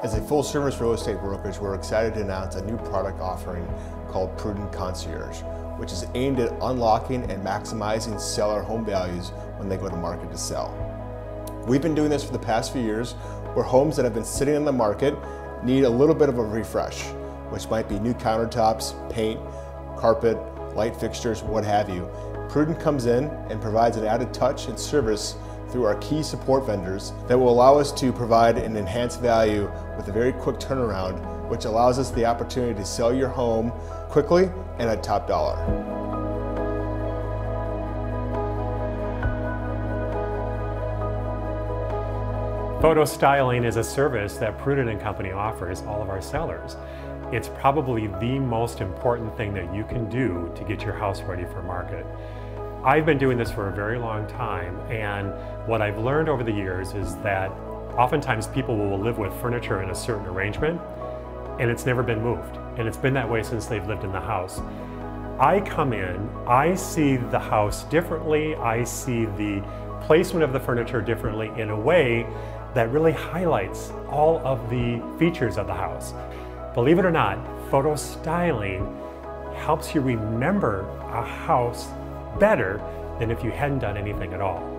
As a full service real estate brokerage, we're excited to announce a new product offering called Prudden Concierge, which is aimed at unlocking and maximizing seller home values when they go to market to sell. We've been doing this for the past few years where homes that have been sitting in the market need a little bit of a refresh, which might be new countertops, paint, carpet, light fixtures, what have you. Prudden comes in and provides an added touch and service through our key support vendors that will allow us to provide an enhanced value with a very quick turnaround, which allows us the opportunity to sell your home quickly and at top dollar. Photo styling is a service that Prudden & Company offers all of our sellers. It's probably the most important thing that you can do to get your house ready for market. I've been doing this for a very long time and what I've learned over the years is that oftentimes people will live with furniture in a certain arrangement and it's never been moved and it's been that way since they've lived in the house. I come in, I see the house differently, I see the placement of the furniture differently in a way that really highlights all of the features of the house. Believe it or not, photo styling helps you remember a house better than if you hadn't done anything at all.